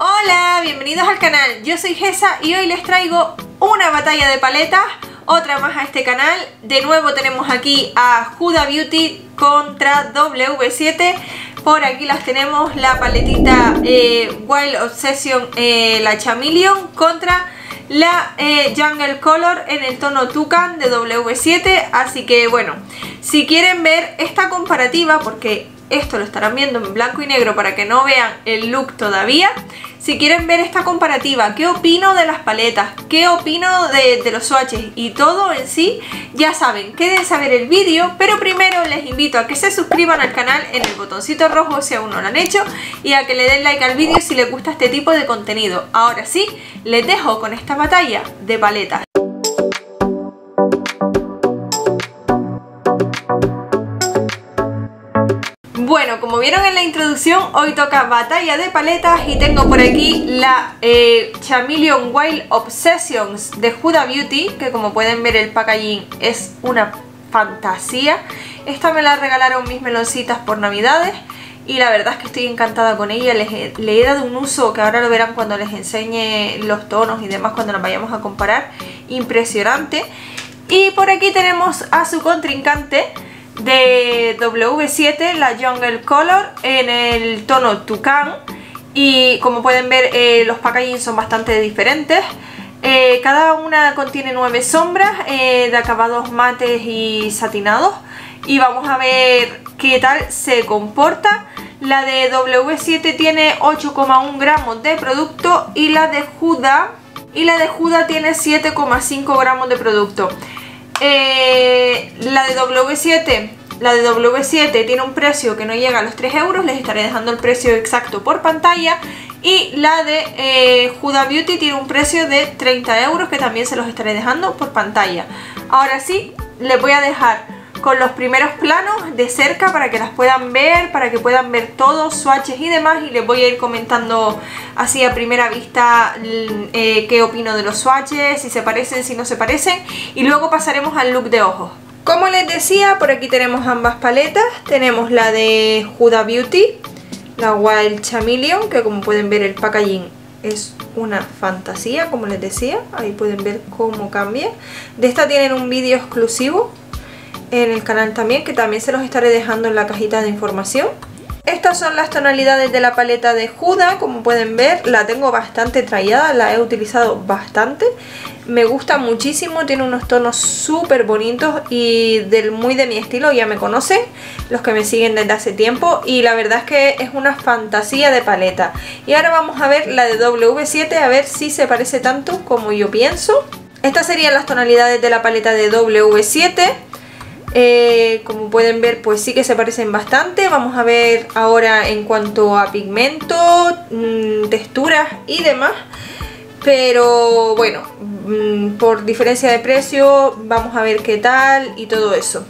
Hola, bienvenidos al canal, yo soy Gesa y hoy les traigo una batalla de paletas, otra más a este canal. De nuevo tenemos aquí a Huda Beauty contra W7. Por aquí las tenemos, la paletita eh, Wild Obsession, eh, la Chameleon contra la eh, Jungle Color en el tono Tucan de W7. Así que bueno, si quieren ver esta comparativa, porque esto lo estarán viendo en blanco y negro para que no vean el look todavía. Si quieren ver esta comparativa, qué opino de las paletas, qué opino de, los swatches y todo en sí, ya saben, quédense a ver el vídeo, pero primero les invito a que se suscriban al canal en el botoncito rojo si aún no lo han hecho y a que le den like al vídeo si les gusta este tipo de contenido. Ahora sí, les dejo con esta batalla de paletas. Bueno, como vieron en la introducción, hoy toca batalla de paletas y tengo por aquí la eh, Chameleon Wild Obsessions de Huda Beauty, que como pueden ver el packaging es una fantasía. Esta me la regalaron mis meloncitas por navidades y la verdad es que estoy encantada con ella, les le he dado un uso que ahora lo verán cuando les enseñe los tonos y demás cuando nos vayamos a comparar, impresionante. Y por aquí tenemos a su contrincante, de W7, la Jungle Color, en el tono Tucán. Y como pueden ver, eh, los packaging son bastante diferentes. Eh, cada una contiene nueve sombras eh, de acabados mates y satinados. Y vamos a ver qué tal se comporta. La de W7 tiene 8,1 gramos de producto y la de Huda, y la de Huda tiene 7,5 gramos de producto. Eh, la de W7 la de W7 tiene un precio que no llega a los 3 euros, les estaré dejando el precio exacto por pantalla. Y la de eh, Huda Beauty tiene un precio de 30 euros que también se los estaré dejando por pantalla. Ahora sí, les voy a dejar con los primeros planos de cerca para que las puedan ver, para que puedan ver todos, swatches y demás. Y les voy a ir comentando así a primera vista mm, eh, qué opino de los swatches, si se parecen, si no se parecen. Y luego pasaremos al look de ojos. Como les decía, por aquí tenemos ambas paletas. Tenemos la de Huda Beauty, la Wild Chameleon, que como pueden ver el packaging es una fantasía, como les decía. Ahí pueden ver cómo cambia. De esta tienen un vídeo exclusivo en el canal también, que también se los estaré dejando en la cajita de información. Estas son las tonalidades de la paleta de Huda, como pueden ver, la tengo bastante trallada, la he utilizado bastante. Me gusta muchísimo, tiene unos tonos súper bonitos y del, muy de mi estilo, ya me conocen, los que me siguen desde hace tiempo. Y la verdad es que es una fantasía de paleta. Y ahora vamos a ver la de W7, a ver si se parece tanto como yo pienso. Estas serían las tonalidades de la paleta de W7. Eh, como pueden ver pues sí que se parecen bastante. Vamos a ver ahora en cuanto a pigmento mm, texturas y demás. Pero bueno mm, por diferencia de precio vamos a ver qué tal y todo eso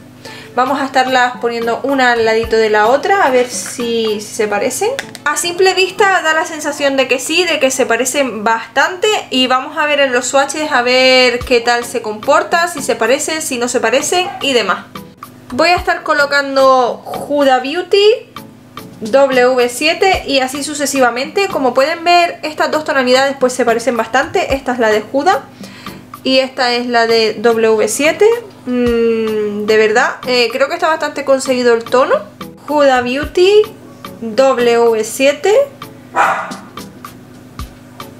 Vamos a estarlas poniendo una al ladito de la otra a ver si, se parecen. A simple vista da la sensación de que sí, de que se parecen bastante y vamos a ver en los swatches a ver qué tal se comporta, si se parecen, si no se parecen y demás. Voy a estar colocando Huda Beauty, W7 y así sucesivamente. Como pueden ver, estas dos tonalidades pues se parecen bastante. Esta es la de Huda y esta es la de W7. Mm, de verdad, eh, creo que está bastante conseguido el tono. Huda Beauty W7.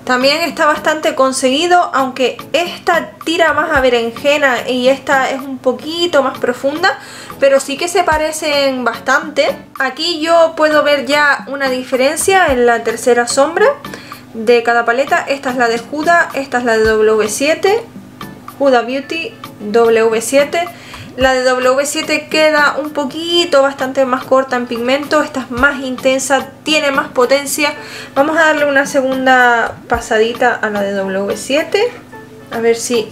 También está bastante conseguido, aunque esta tira más a berenjena y esta es un poquito más profunda, pero sí que se parecen bastante. Aquí yo puedo ver ya una diferencia en la tercera sombra de cada paleta. Esta es la de Huda, esta es la de W7, Huda Beauty W7. La de W7 queda un poquito bastante más corta en pigmento, esta es más intensa, tiene más potencia. Vamos a darle una segunda pasadita a la de W7, a ver si...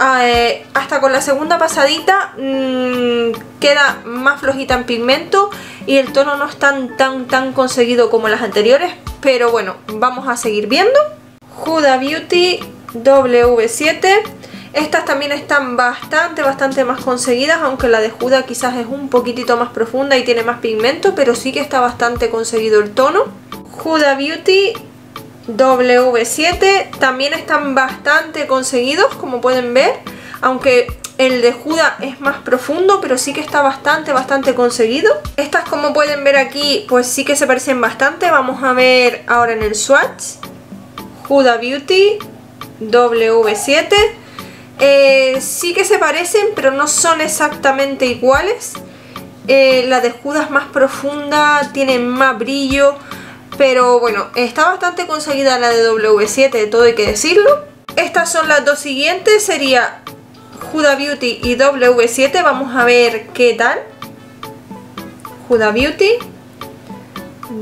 Ah, eh, hasta con la segunda pasadita mmm, queda más flojita en pigmento y el tono no es tan tan tan conseguido como las anteriores, pero bueno, vamos a seguir viendo. Huda Beauty W7 estas también están bastante, bastante más conseguidas, aunque la de Juda quizás es un poquitito más profunda y tiene más pigmento, pero sí que está bastante conseguido el tono. Huda Beauty W7 también están bastante conseguidos, como pueden ver. Aunque el de Juda es más profundo, pero sí que está bastante, bastante conseguido. Estas, como pueden ver aquí, pues sí que se parecen bastante. Vamos a ver ahora en el swatch. Huda Beauty W7. Eh, sí que se parecen, pero no son exactamente iguales. Eh, la de Judas más profunda, tiene más brillo. Pero bueno, está bastante conseguida la de W7, todo hay que decirlo. Estas son las dos siguientes, sería Huda Beauty y W7. Vamos a ver qué tal. Huda Beauty,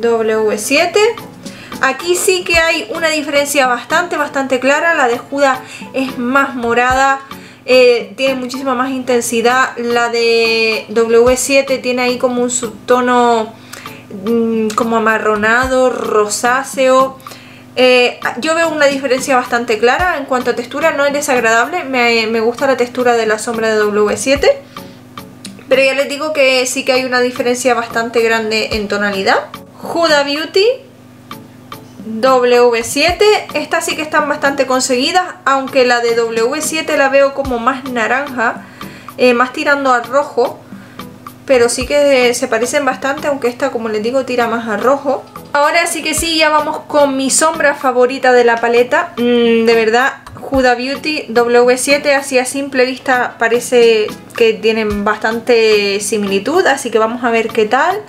W7. Aquí sí que hay una diferencia bastante, bastante clara. La de Juda es más morada, eh, tiene muchísima más intensidad. La de W7 tiene ahí como un subtono mm, como amarronado, rosáceo. Eh, yo veo una diferencia bastante clara en cuanto a textura, no es desagradable, me, me gusta la textura de la sombra de W7 pero ya les digo que sí que hay una diferencia bastante grande en tonalidad. Huda Beauty W7, estas sí que están bastante conseguidas, aunque la de W7 la veo como más naranja, eh, más tirando al rojo, pero sí que se parecen bastante, aunque esta como les digo tira más al rojo. Ahora sí que sí, ya vamos con mi sombra favorita de la paleta, mm, de verdad, Huda Beauty W7, así a simple vista parece que tienen bastante similitud, así que vamos a ver qué tal.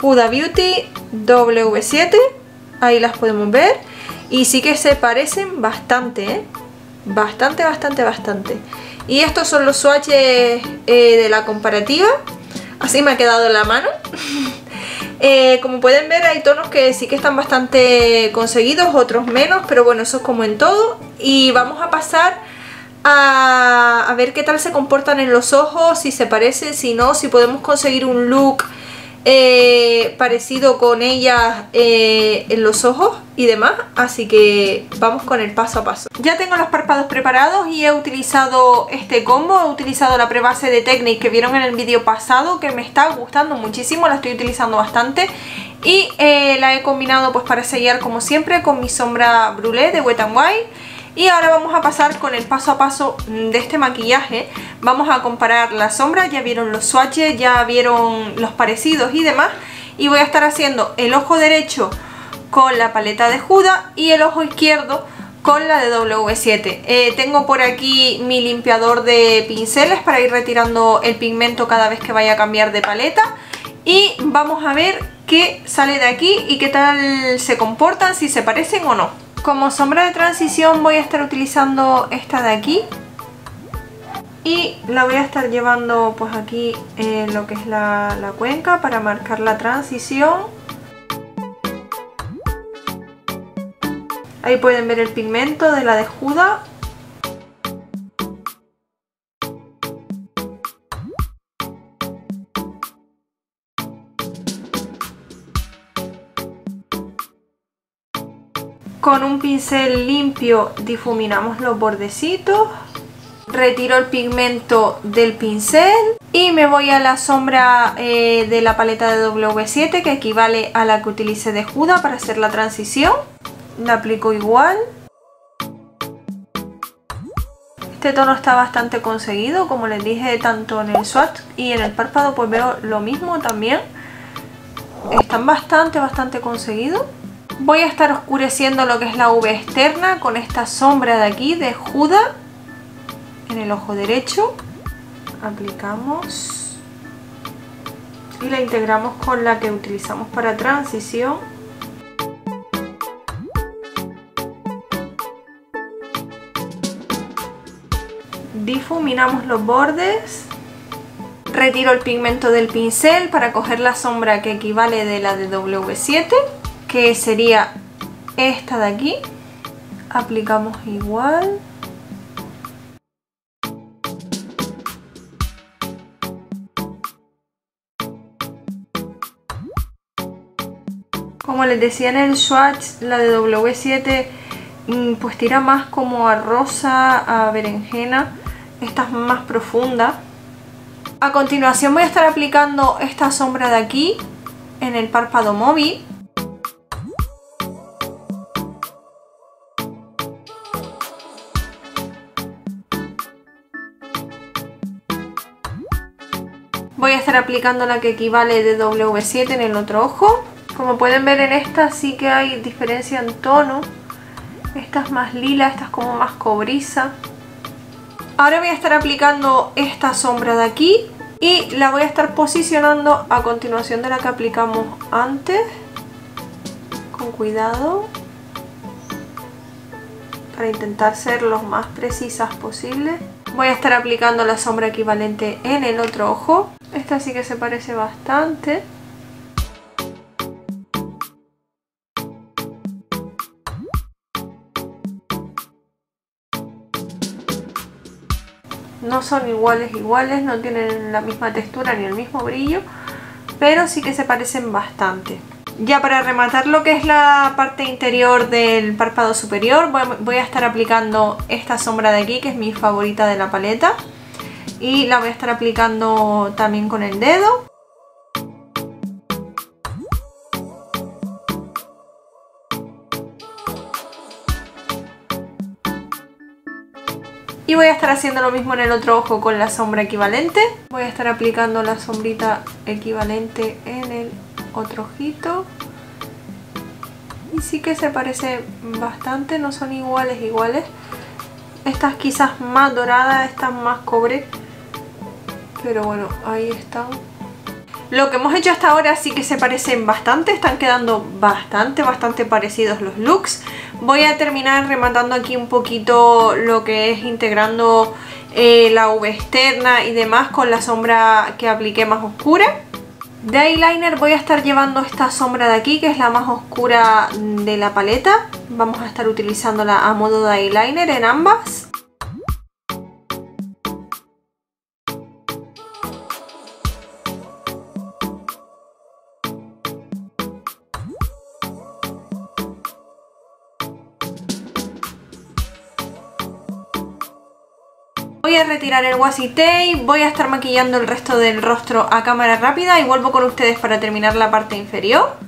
Huda Beauty W7 ahí las podemos ver y sí que se parecen bastante, ¿eh? bastante, bastante, bastante. Y estos son los swatches eh, de la comparativa, así me ha quedado en la mano. Eh, como pueden ver hay tonos que sí que están bastante conseguidos, otros menos, pero bueno, eso es como en todo. Y vamos a pasar a, a ver qué tal se comportan en los ojos, si se parecen, si no, si podemos conseguir un look eh, parecido con ella eh, en los ojos y demás, así que vamos con el paso a paso. Ya tengo los párpados preparados y he utilizado este combo, he utilizado la prebase de Technique que vieron en el vídeo pasado, que me está gustando muchísimo, la estoy utilizando bastante y eh, la he combinado pues para sellar como siempre con mi sombra brulé de Wet n Wild y ahora vamos a pasar con el paso a paso de este maquillaje. Vamos a comparar las sombras, ya vieron los swatches, ya vieron los parecidos y demás. Y voy a estar haciendo el ojo derecho con la paleta de Juda y el ojo izquierdo con la de W7. Eh, tengo por aquí mi limpiador de pinceles para ir retirando el pigmento cada vez que vaya a cambiar de paleta. Y vamos a ver qué sale de aquí y qué tal se comportan, si se parecen o no. Como sombra de transición voy a estar utilizando esta de aquí y la voy a estar llevando pues aquí en lo que es la, la cuenca para marcar la transición. Ahí pueden ver el pigmento de la de Juda Con un pincel limpio difuminamos los bordecitos. Retiro el pigmento del pincel y me voy a la sombra eh, de la paleta de W7 que equivale a la que utilicé de Juda para hacer la transición. La aplico igual. Este tono está bastante conseguido, como les dije, tanto en el swatch y en el párpado pues veo lo mismo también. Están bastante, bastante conseguidos. Voy a estar oscureciendo lo que es la V externa con esta sombra de aquí de Juda en el ojo derecho. Aplicamos y la integramos con la que utilizamos para transición. Difuminamos los bordes. Retiro el pigmento del pincel para coger la sombra que equivale de la de W7 que sería esta de aquí. Aplicamos igual. Como les decía en el swatch la de W7 mm, pues tira más como a rosa, a berenjena. Esta es más profunda. A continuación voy a estar aplicando esta sombra de aquí en el párpado móvil Voy a estar aplicando la que equivale de W7 en el otro ojo. Como pueden ver en esta sí que hay diferencia en tono. Esta es más lila, esta es como más cobriza. Ahora voy a estar aplicando esta sombra de aquí y la voy a estar posicionando a continuación de la que aplicamos antes. Con cuidado. Para intentar ser lo más precisas posible. Voy a estar aplicando la sombra equivalente en el otro ojo. Esta sí que se parece bastante. No son iguales iguales, no tienen la misma textura ni el mismo brillo, pero sí que se parecen bastante. Ya para rematar lo que es la parte interior del párpado superior voy a estar aplicando esta sombra de aquí que es mi favorita de la paleta y la voy a estar aplicando también con el dedo Y voy a estar haciendo lo mismo en el otro ojo con la sombra equivalente. Voy a estar aplicando la sombrita equivalente en el otro ojito. Y sí que se parece bastante, no son iguales iguales. Estas quizás más doradas, estas más cobre. Pero bueno, ahí están. Lo que hemos hecho hasta ahora sí que se parecen bastante, están quedando bastante, bastante parecidos los looks. Voy a terminar rematando aquí un poquito lo que es integrando eh, la V externa y demás con la sombra que apliqué más oscura. De eyeliner voy a estar llevando esta sombra de aquí, que es la más oscura de la paleta. Vamos a estar utilizándola a modo de eyeliner en ambas. Voy a retirar el washi tape, voy a estar maquillando el resto del rostro a cámara rápida y vuelvo con ustedes para terminar la parte inferior.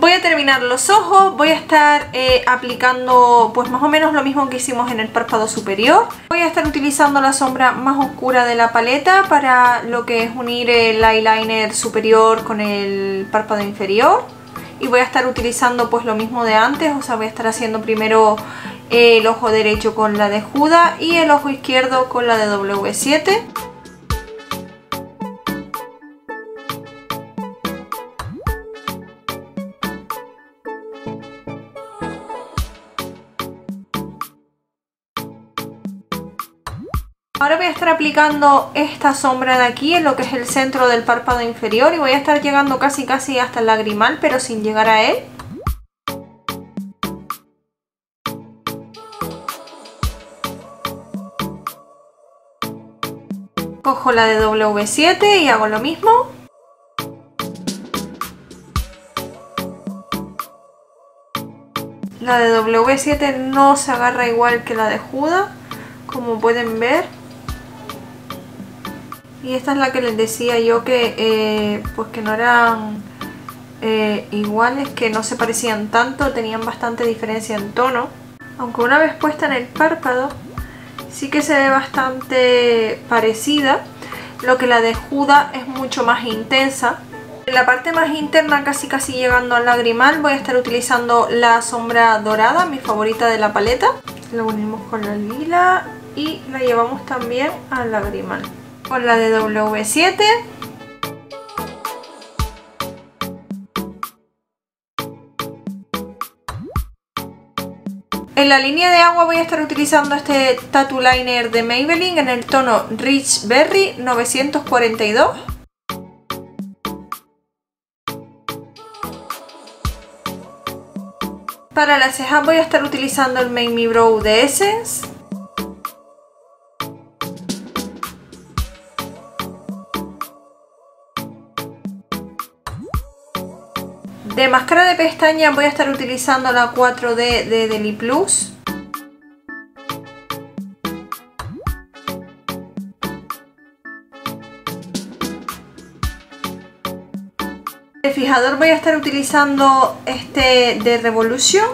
Voy a terminar los ojos, voy a estar eh, aplicando pues más o menos lo mismo que hicimos en el párpado superior. Voy a estar utilizando la sombra más oscura de la paleta para lo que es unir el eyeliner superior con el párpado inferior. Y voy a estar utilizando pues lo mismo de antes, o sea voy a estar haciendo primero el ojo derecho con la de Juda y el ojo izquierdo con la de W7. Ahora voy a estar aplicando esta sombra de aquí en lo que es el centro del párpado inferior y voy a estar llegando casi casi hasta el lagrimal pero sin llegar a él. Cojo la de W7 y hago lo mismo. La de W7 no se agarra igual que la de Juda, como pueden ver y esta es la que les decía yo que eh, pues que no eran eh, iguales, que no se parecían tanto, tenían bastante diferencia en tono aunque una vez puesta en el párpado sí que se ve bastante parecida lo que la de Juda es mucho más intensa En la parte más interna, casi casi llegando al lagrimal, voy a estar utilizando la sombra dorada, mi favorita de la paleta. La unimos con la lila y la llevamos también al lagrimal. Con la de W7 En la línea de agua voy a estar utilizando este Tattoo Liner de Maybelline en el tono Rich Berry 942. Para las cejas voy a estar utilizando el Make Me Brow de Essence. De máscara de pestañas voy a estar utilizando la 4D de Deli Plus. De fijador voy a estar utilizando este de Revolution.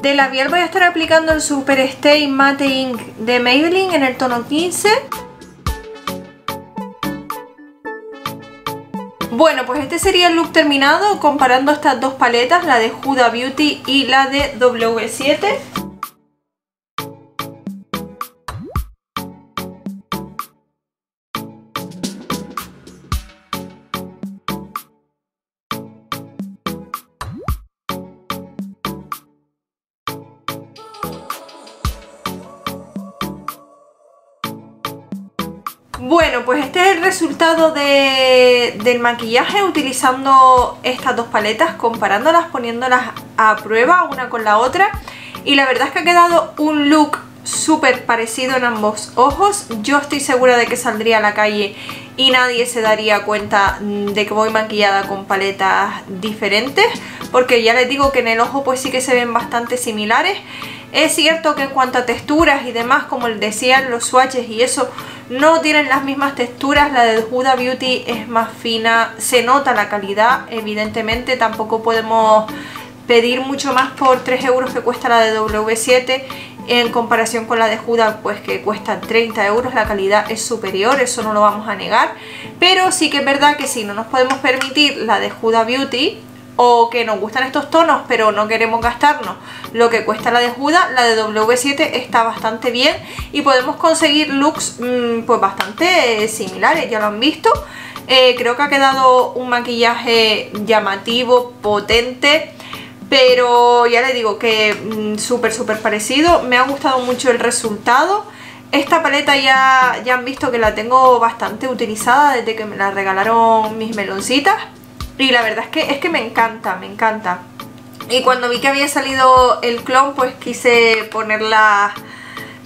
De labial voy a estar aplicando el Super Stay Matte Ink de Maybelline en el tono 15. Bueno, pues este sería el look terminado comparando estas dos paletas, la de Huda Beauty y la de W7. Bueno, pues este es el resultado del maquillaje utilizando estas dos paletas, comparándolas, poniéndolas a prueba una con la otra. Y la verdad es que ha quedado un look súper parecido en ambos ojos. Yo estoy segura de que saldría a la calle y nadie se daría cuenta de que voy maquillada con paletas diferentes. Porque ya les digo que en el ojo pues sí que se ven bastante similares. Es cierto que en cuanto a texturas y demás, como decían los swatches y eso, no tienen las mismas texturas. La de Huda Beauty es más fina, se nota la calidad, evidentemente. Tampoco podemos pedir mucho más por 3 euros que cuesta la de W7 en comparación con la de Huda pues que cuesta 30 euros la calidad es superior eso no lo vamos a negar pero sí que es verdad que si no nos podemos permitir la de Huda Beauty o que nos gustan estos tonos pero no queremos gastarnos lo que cuesta la de Huda, la de W7 está bastante bien y podemos conseguir looks mm, pues bastante similares, ya lo han visto. Eh, creo que ha quedado un maquillaje llamativo, potente, pero ya le digo que mm, súper súper parecido. Me ha gustado mucho el resultado. Esta paleta ya, ya han visto que la tengo bastante utilizada desde que me la regalaron mis meloncitas y la verdad es que, es que me encanta, me encanta. Y cuando vi que había salido el clon, pues quise ponerlas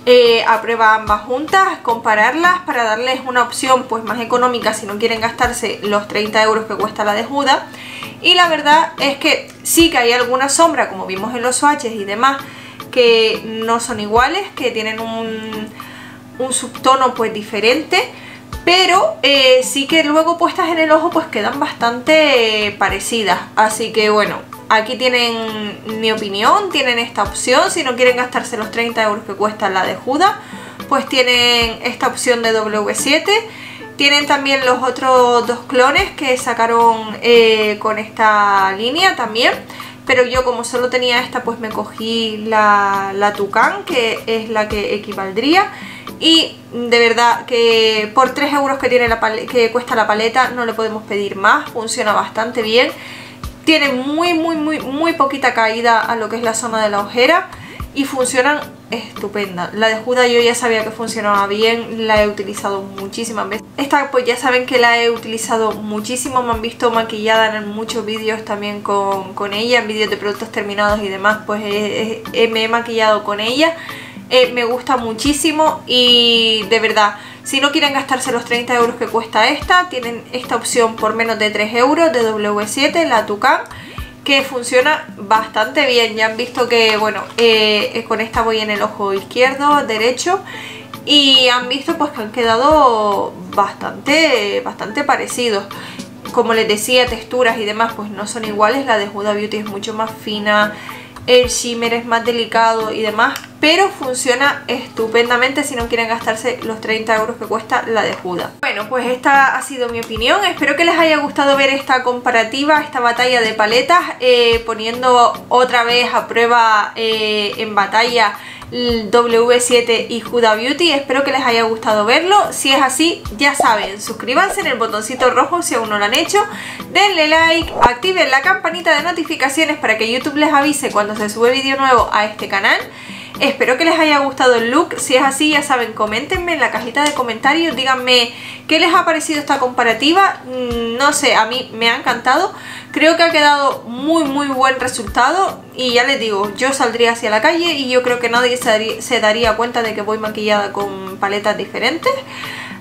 eh, a prueba ambas juntas, compararlas para darles una opción pues más económica si no quieren gastarse los 30 euros que cuesta la de Juda. Y la verdad es que sí que hay alguna sombra, como vimos en los swatches y demás, que no son iguales, que tienen un, un subtono pues diferente pero eh, sí que luego puestas en el ojo pues quedan bastante parecidas, así que bueno, aquí tienen mi opinión, tienen esta opción, si no quieren gastarse los 30 euros que cuesta la de Juda, pues tienen esta opción de W7, tienen también los otros dos clones que sacaron eh, con esta línea también, pero yo como solo tenía esta pues me cogí la, la Tucán, que es la que equivaldría, y de verdad que por 3 euros que, tiene la que cuesta la paleta no le podemos pedir más, funciona bastante bien. Tiene muy muy muy muy poquita caída a lo que es la zona de la ojera y funcionan estupenda. La de Juda yo ya sabía que funcionaba bien, la he utilizado muchísimas veces. Esta pues ya saben que la he utilizado muchísimo, me han visto maquillada en muchos vídeos también con, ella, en vídeos de productos terminados y demás, pues me he maquillado con ella. Eh, me gusta muchísimo y de verdad, si no quieren gastarse los 30 euros que cuesta esta, tienen esta opción por menos de 3 euros de W7, la Tucán, que funciona bastante bien. Ya han visto que, bueno, eh, con esta voy en el ojo izquierdo, derecho, y han visto pues que han quedado bastante, bastante parecidos. Como les decía, texturas y demás pues no son iguales, la de Huda Beauty es mucho más fina, el shimmer es más delicado y demás, pero funciona estupendamente si no quieren gastarse los 30 euros que cuesta la de Juda. Bueno, pues esta ha sido mi opinión, espero que les haya gustado ver esta comparativa, esta batalla de paletas, eh, poniendo otra vez a prueba eh, en batalla W7 y Huda Beauty. Espero que les haya gustado verlo. Si es así, ya saben, suscríbanse en el botoncito rojo si aún no lo han hecho. Denle like, activen la campanita de notificaciones para que YouTube les avise cuando se sube vídeo nuevo a este canal. Espero que les haya gustado el look, si es así ya saben, coméntenme en la cajita de comentarios, díganme qué les ha parecido esta comparativa, mm, no sé, a mí me ha encantado, creo que ha quedado muy muy buen resultado. Y ya les digo, yo saldría hacia la calle y yo creo que nadie se daría, cuenta de que voy maquillada con paletas diferentes.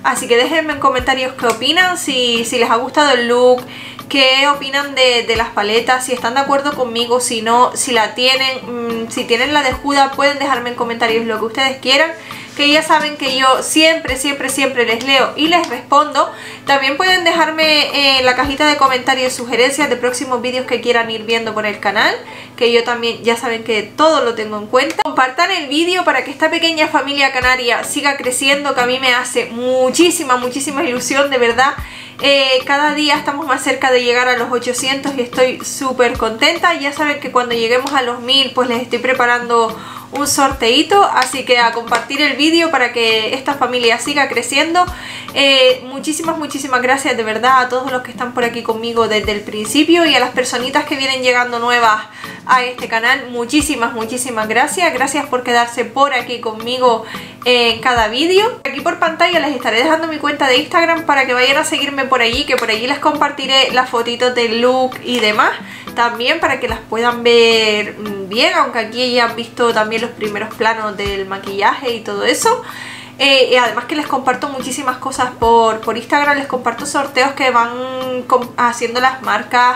Así que déjenme en comentarios qué opinan, si, si les ha gustado el look, qué opinan de, las paletas, si están de acuerdo conmigo, si no, si la tienen, mm, si tienen la de Juda, pueden dejarme en comentarios lo que ustedes quieran que ya saben que yo siempre, siempre, siempre les leo y les respondo. También pueden dejarme en la cajita de comentarios sugerencias de próximos vídeos que quieran ir viendo por el canal, que yo también ya saben que todo lo tengo en cuenta. Compartan el vídeo para que esta pequeña familia canaria siga creciendo, que a mí me hace muchísima, muchísima ilusión, de verdad. Eh, cada día estamos más cerca de llegar a los 800 y estoy súper contenta. Ya saben que cuando lleguemos a los 1000 pues les estoy preparando un sorteito así que a compartir el vídeo para que esta familia siga creciendo eh, muchísimas muchísimas gracias de verdad a todos los que están por aquí conmigo desde el principio y a las personitas que vienen llegando nuevas a este canal. Muchísimas muchísimas gracias. Gracias por quedarse por aquí conmigo en cada vídeo. Aquí por pantalla les estaré dejando mi cuenta de Instagram para que vayan a seguirme por allí que por allí les compartiré las fotitos del look y demás. También para que las puedan ver bien, aunque aquí ya han visto también los primeros planos del maquillaje y todo eso. Eh, y además que les comparto muchísimas cosas por, por Instagram, les comparto sorteos que van haciendo las marcas,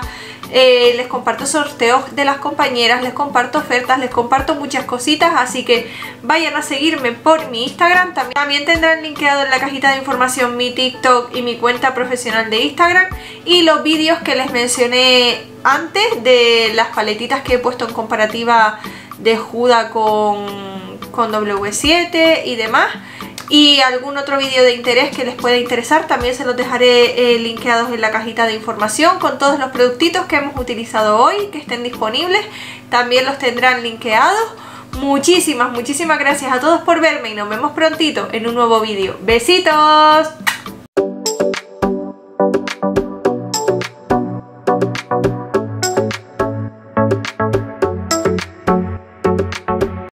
eh, les comparto sorteos de las compañeras, les comparto ofertas, les comparto muchas cositas, así que vayan a seguirme por mi Instagram. También, tendrán linkeado en la cajita de información mi TikTok y mi cuenta profesional de Instagram y los vídeos que les mencioné antes de las paletitas que he puesto en comparativa de Juda con, con W7 y demás y algún otro vídeo de interés que les pueda interesar también se los dejaré eh, linkeados en la cajita de información con todos los productitos que hemos utilizado hoy que estén disponibles. También los tendrán linkeados. Muchísimas muchísimas gracias a todos por verme y nos vemos prontito en un nuevo vídeo besitos